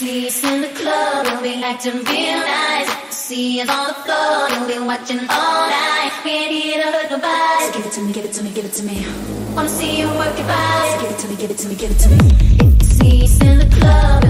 See in the club, we'll be acting real nice. See us on the floor, you'll be watching all night. We ain't here to hurt nobody. So give it to me, give it to me, give it to me. Wanna see you work your body. So give it to me, give it to me, give it to me. See in the club,